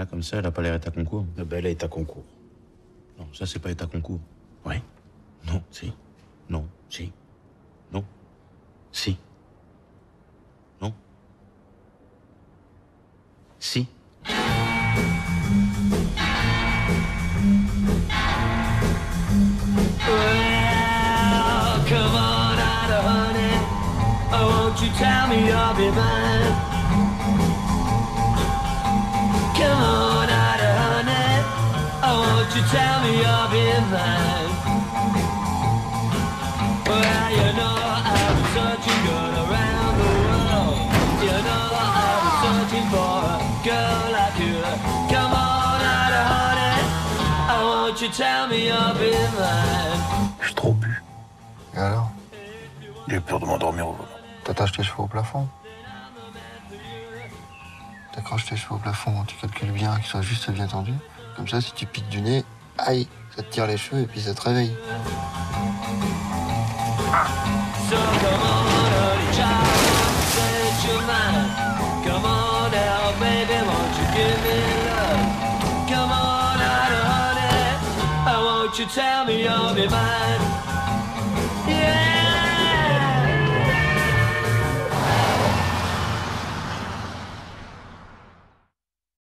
Là, comme ça, elle a pas l'air état concours. Ah ben, elle est à concours. Non, ça, c'est pas état concours. Ouais. Non, Si. non, Si. non, Si. non. Si. Well, come on out of honey. Oh, won't you tell me you'll be mine? You tell me you'll be mine? Well, you know I've been searching good around the world. You know I've been searching for a girl like you. Come on out of honey. Oh, won't you tell me you'll be mine? J'ai trop bu. Et alors? J'ai peur de m'endormir au volant. T'attaches tes cheveux au plafond? T'accroches tes cheveux au plafond, tu calcules bien qu'ils soient juste bien tendus. Comme ça, si tu piques du nez, aïe, ça te tire les cheveux et puis ça te réveille.